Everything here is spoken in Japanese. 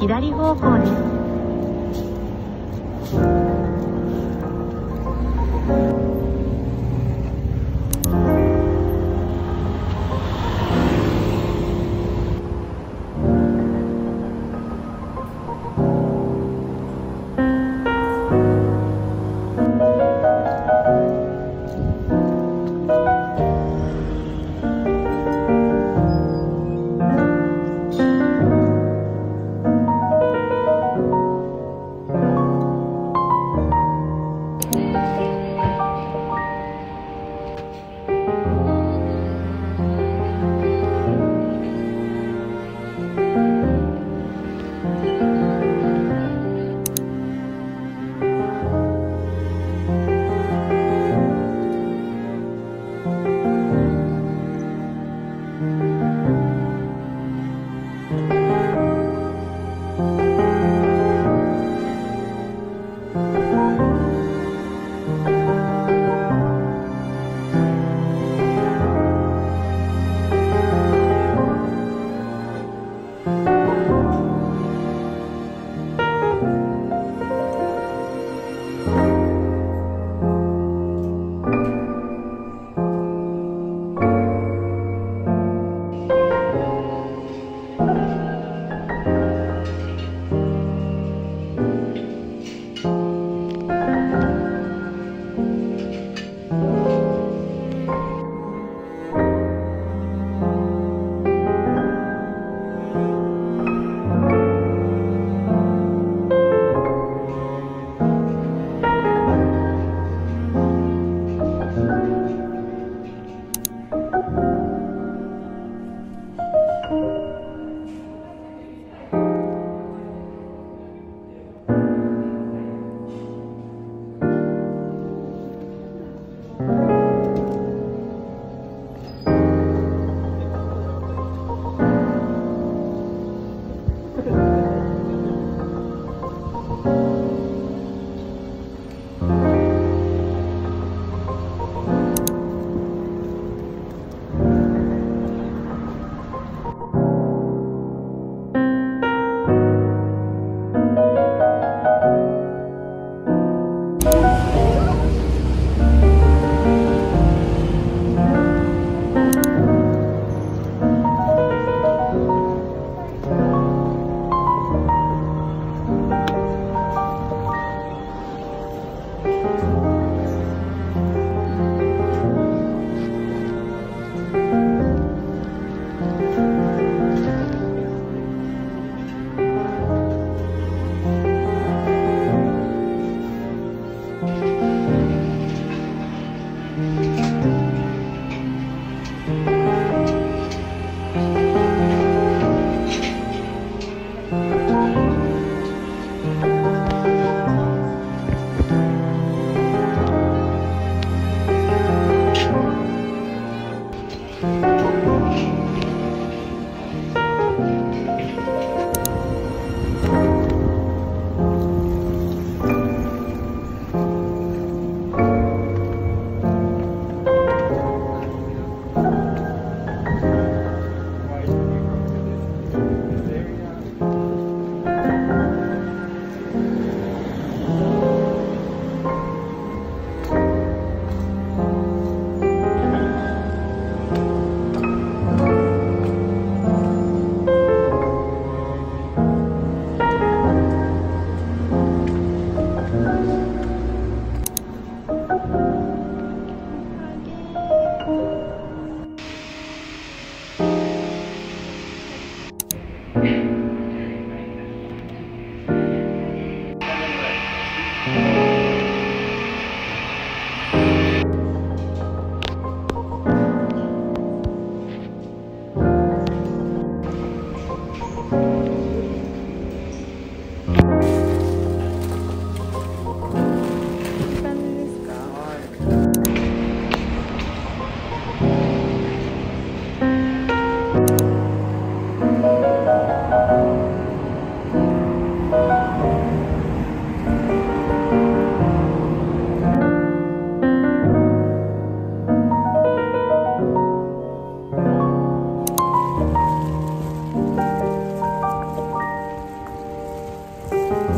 左方向です。Amen.